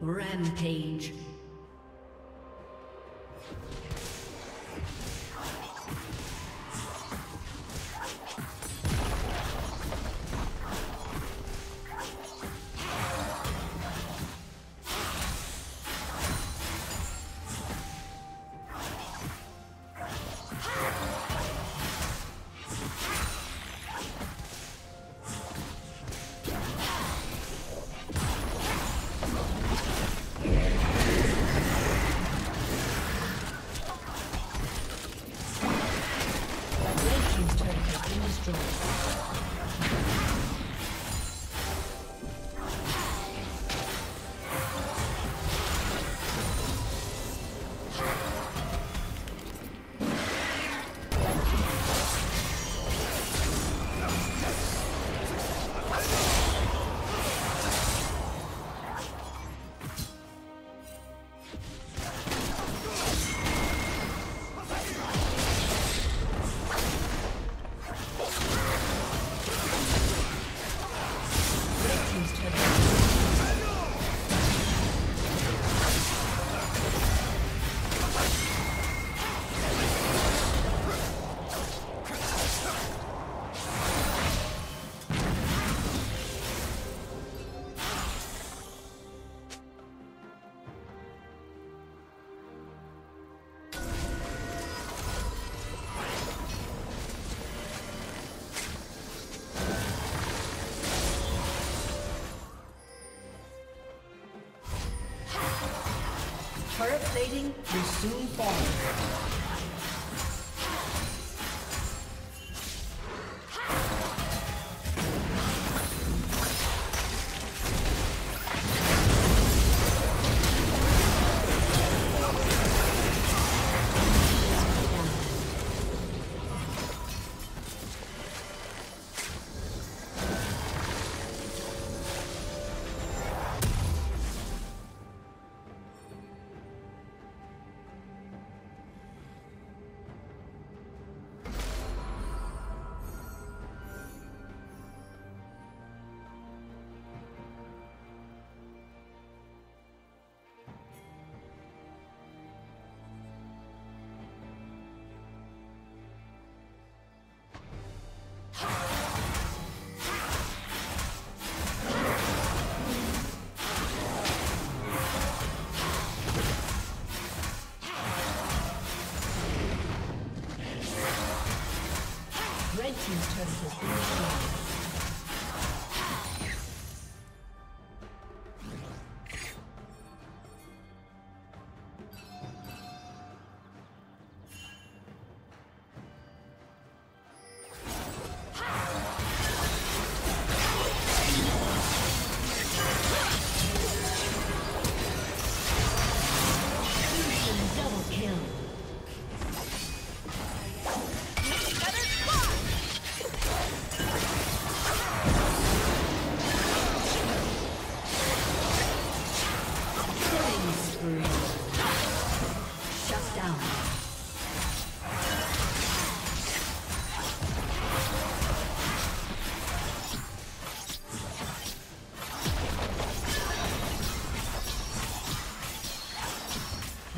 Rampage. Been destroyed.